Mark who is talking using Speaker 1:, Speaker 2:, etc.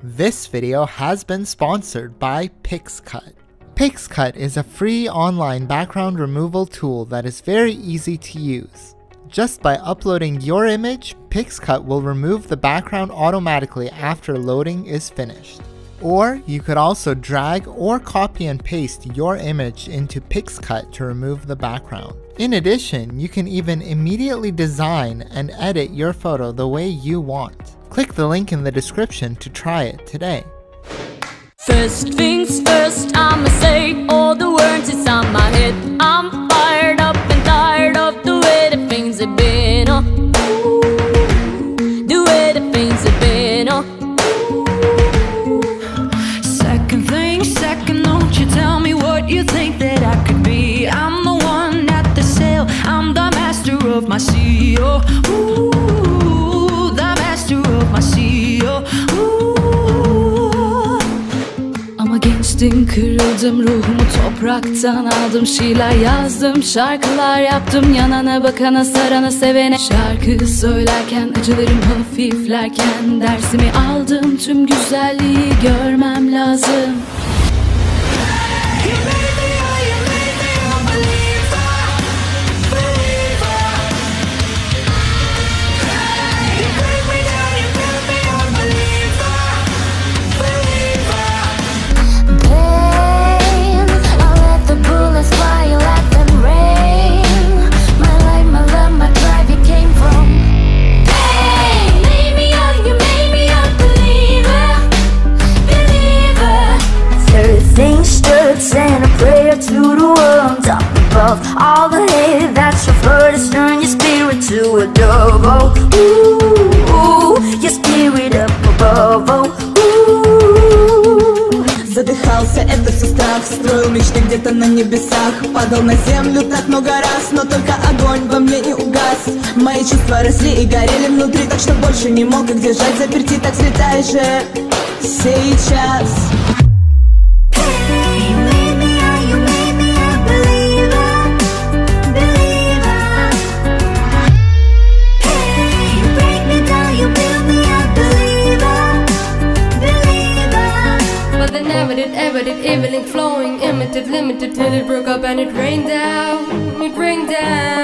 Speaker 1: This video has been sponsored by PixCut. PixCut is a free online background removal tool that is very easy to use. Just by uploading your image, PixCut will remove the background automatically after loading is finished. Or you could also drag or copy and paste your image into PixCut to remove the background. In addition, you can even immediately design and edit your photo the way you want. Click the link in the description to try it today.
Speaker 2: First things first, I'ma say all the words it's on my head. I'm fired up and tired of the way things have been. Oh, the way things have been. Oh.
Speaker 3: Second thing, second, don't you tell me what you think that I could be. I'm the one at the sail, I'm the master of my sea. Oh, ooh, ooh. Ama gençtim kırıldım ruhumu topraktan aldım. Şiirler yazdım şarkılar yaptım. Yanana bakana sarana sevene. Şarkı söylerken acılarım hafiflerken Dersimi aldım. Tüm güzelliği görmem lazım
Speaker 4: above. All the hate that you've heard has turned your spirit to a dove. Oh, ooh, ooh, your spirit up above. Oh.
Speaker 5: Задыхался, это все страх Строил мечты где-то на небесах Падал на землю так много раз Но только огонь во мне не угас Мои чувства росли и горели внутри Так что больше не мог их держать заперти Так взлетай же сейчас
Speaker 6: never did, ever did, evening flowing, limited, limited till it broke up and it rained down, it rained down